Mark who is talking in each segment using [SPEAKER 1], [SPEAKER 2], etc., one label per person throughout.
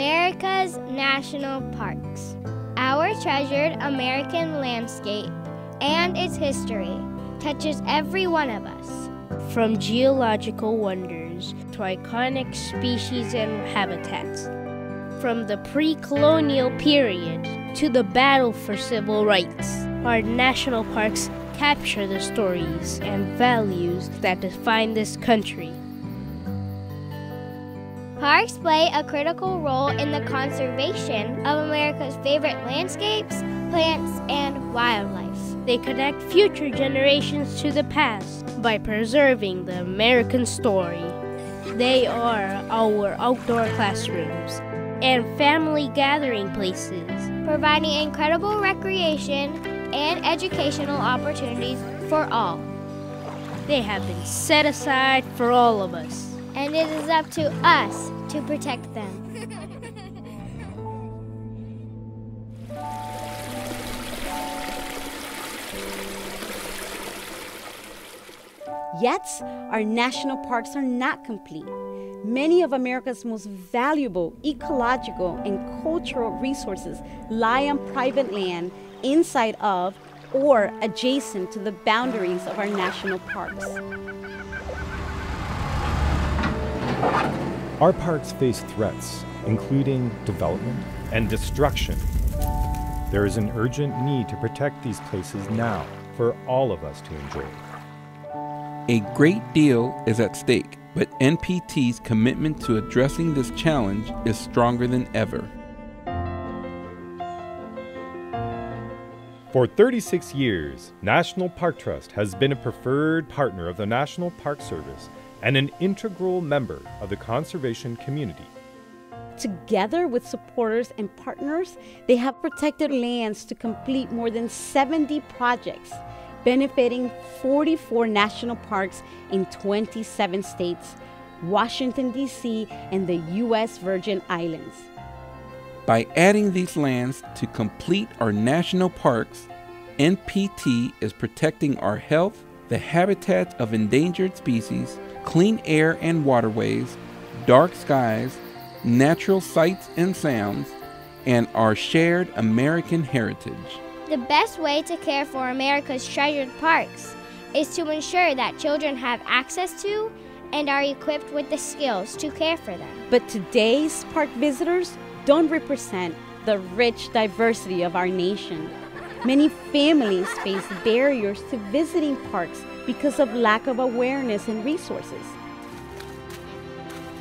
[SPEAKER 1] America's National Parks. Our treasured American landscape and its history touches every one of us.
[SPEAKER 2] From geological wonders to iconic species and habitats. From the pre colonial period to the battle for civil rights, our national parks capture the stories and values that define this country.
[SPEAKER 1] Parks play a critical role in the conservation of America's favorite landscapes, plants, and wildlife.
[SPEAKER 2] They connect future generations to the past by preserving the American story. They are our outdoor classrooms and family gathering places,
[SPEAKER 1] providing incredible recreation and educational opportunities for all.
[SPEAKER 2] They have been set aside for all of us
[SPEAKER 1] and it is up to us to protect them.
[SPEAKER 3] Yet, our national parks are not complete. Many of America's most valuable ecological and cultural resources lie on private land inside of or adjacent to the boundaries of our national parks.
[SPEAKER 4] Our parks face threats, including development and destruction. There is an urgent need to protect these places now for all of us to enjoy.
[SPEAKER 5] A great deal is at stake, but NPT's commitment to addressing this challenge is stronger than ever.
[SPEAKER 4] For 36 years, National Park Trust has been a preferred partner of the National Park Service and an integral member of the conservation community.
[SPEAKER 3] Together with supporters and partners, they have protected lands to complete more than 70 projects, benefiting 44 national parks in 27 states, Washington, D.C., and the U.S. Virgin Islands.
[SPEAKER 5] By adding these lands to complete our national parks, NPT is protecting our health, the habitats of endangered species, clean air and waterways, dark skies, natural sights and sounds, and our shared American heritage.
[SPEAKER 1] The best way to care for America's treasured parks is to ensure that children have access to and are equipped with the skills to care for them.
[SPEAKER 3] But today's park visitors don't represent the rich diversity of our nation. Many families face barriers to visiting parks because of lack of awareness and resources.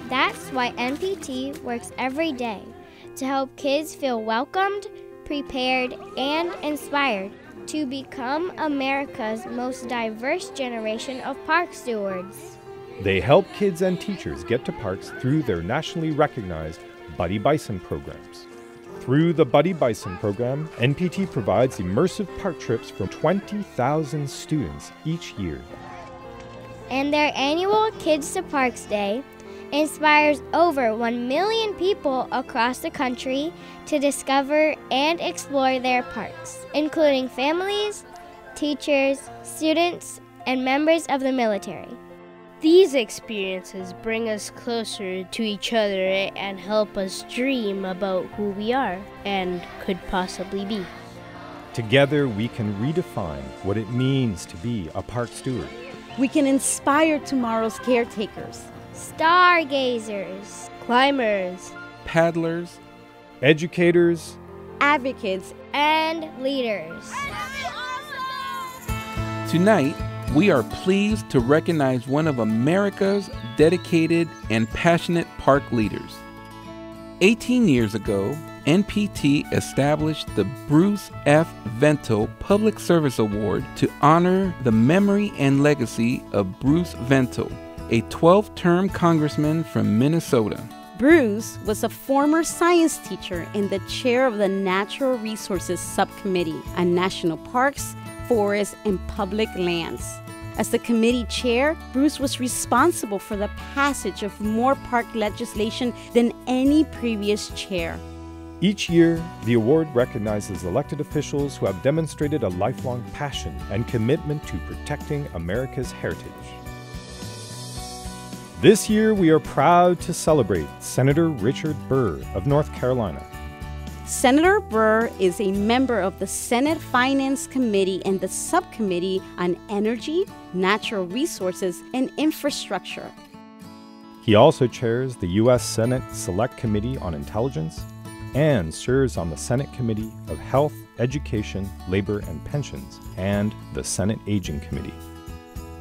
[SPEAKER 1] That's why NPT works every day to help kids feel welcomed, prepared, and inspired to become America's most diverse generation of park stewards.
[SPEAKER 4] They help kids and teachers get to parks through their nationally recognized Buddy Bison programs. Through the Buddy Bison program, NPT provides immersive park trips for 20,000 students each year.
[SPEAKER 1] And their annual Kids to Parks Day inspires over 1 million people across the country to discover and explore their parks, including families, teachers, students, and members of the military.
[SPEAKER 2] These experiences bring us closer to each other and help us dream about who we are and could possibly be.
[SPEAKER 4] Together, we can redefine what it means to be a park steward.
[SPEAKER 3] We can inspire tomorrow's caretakers,
[SPEAKER 1] stargazers,
[SPEAKER 2] climbers,
[SPEAKER 5] paddlers,
[SPEAKER 4] educators,
[SPEAKER 3] advocates,
[SPEAKER 1] and leaders.
[SPEAKER 5] Tonight, we are pleased to recognize one of America's dedicated and passionate park leaders. 18 years ago, NPT established the Bruce F. Vento Public Service Award to honor the memory and legacy of Bruce Vento, a 12 term congressman from Minnesota.
[SPEAKER 3] Bruce was a former science teacher and the chair of the Natural Resources Subcommittee on National Parks, forests, and public lands. As the committee chair, Bruce was responsible for the passage of more park legislation than any previous chair.
[SPEAKER 4] Each year, the award recognizes elected officials who have demonstrated a lifelong passion and commitment to protecting America's heritage. This year, we are proud to celebrate Senator Richard Burr of North Carolina.
[SPEAKER 3] Senator Burr is a member of the Senate Finance Committee and the Subcommittee on Energy, Natural Resources, and Infrastructure.
[SPEAKER 4] He also chairs the U.S. Senate Select Committee on Intelligence and serves on the Senate Committee of Health, Education, Labor, and Pensions and the Senate Aging Committee.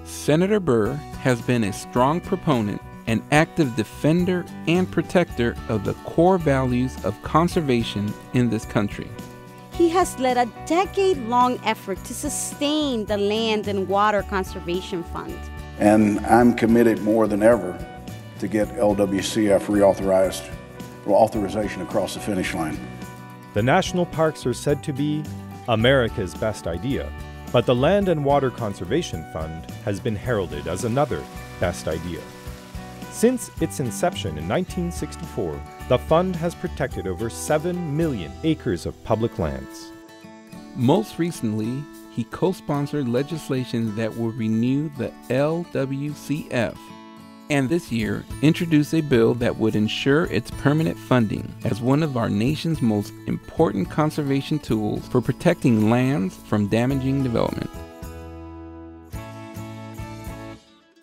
[SPEAKER 5] Senator Burr has been a strong proponent and active defender and protector of the core values of conservation in this country.
[SPEAKER 3] He has led a decade long effort to sustain the Land and Water Conservation Fund.
[SPEAKER 6] And I'm committed more than ever to get LWCF reauthorized for authorization across the finish line.
[SPEAKER 4] The national parks are said to be America's best idea, but the Land and Water Conservation Fund has been heralded as another best idea. Since its inception in 1964, the fund has protected over 7 million acres of public lands.
[SPEAKER 5] Most recently, he co sponsored legislation that will renew the LWCF and this year introduced a bill that would ensure its permanent funding as one of our nation's most important conservation tools for protecting lands from damaging development.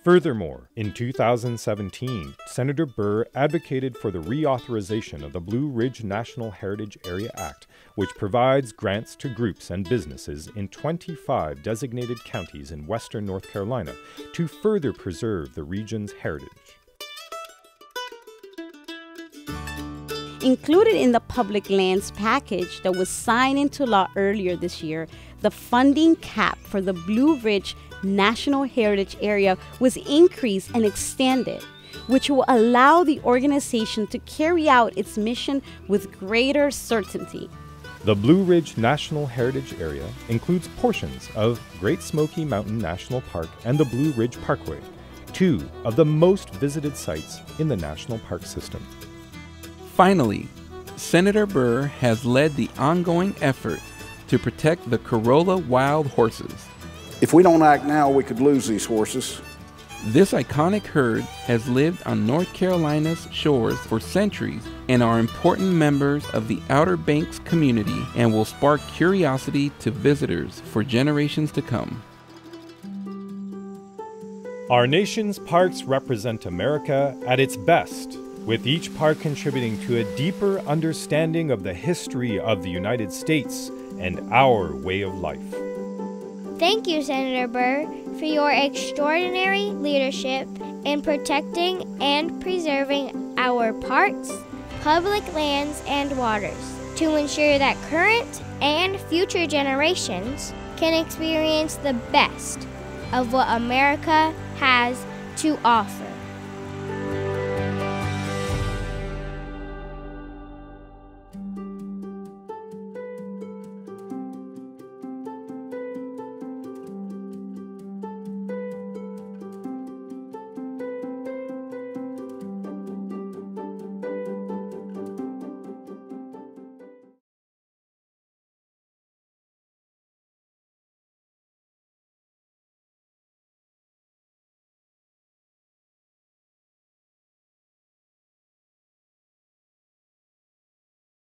[SPEAKER 4] Furthermore, in 2017, Senator Burr advocated for the reauthorization of the Blue Ridge National Heritage Area Act, which provides grants to groups and businesses in 25 designated counties in western North Carolina to further preserve the region's heritage.
[SPEAKER 3] Included in the public lands package that was signed into law earlier this year, the funding cap for the Blue Ridge National Heritage Area was increased and extended, which will allow the organization to carry out its mission with greater certainty.
[SPEAKER 4] The Blue Ridge National Heritage Area includes portions of Great Smoky Mountain National Park and the Blue Ridge Parkway, two of the most visited sites in the national park system.
[SPEAKER 5] Finally, Senator Burr has led the ongoing effort to protect the Corolla wild horses.
[SPEAKER 6] If we don't act now, we could lose these horses.
[SPEAKER 5] This iconic herd has lived on North Carolina's shores for centuries and are important members of the Outer Banks community and will spark curiosity to visitors for generations to come.
[SPEAKER 4] Our nation's parks represent America at its best, with each park contributing to a deeper understanding of the history of the United States and our way of life.
[SPEAKER 1] Thank you, Senator Burr, for your extraordinary leadership in protecting and preserving our parks, public lands, and waters to ensure that current and future generations can experience the best of what America has to offer.